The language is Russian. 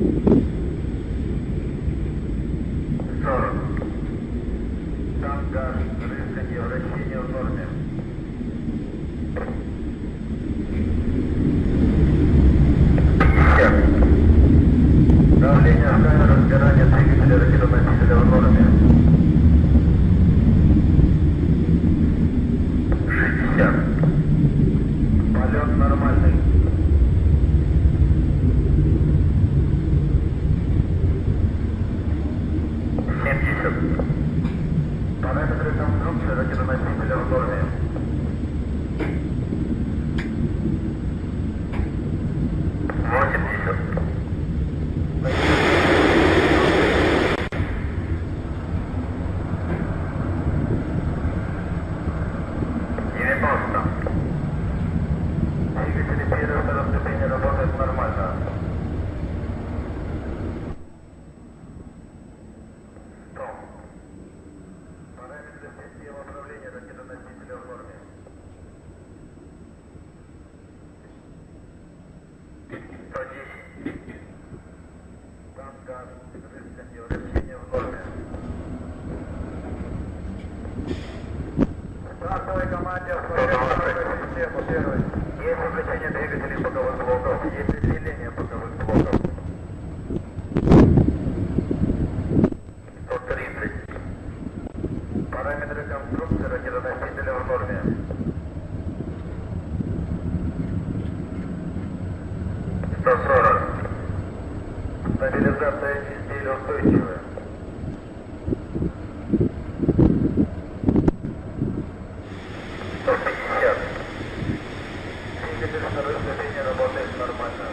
you. Стартовой команде систему первой. Есть выключение двигателей боковых блоков, есть усиление боковых блоков. 130. Параметры конструкции ракетоносителя в норме. Сто сорок. Стабилизация изделия устойчивая. не работает нормально.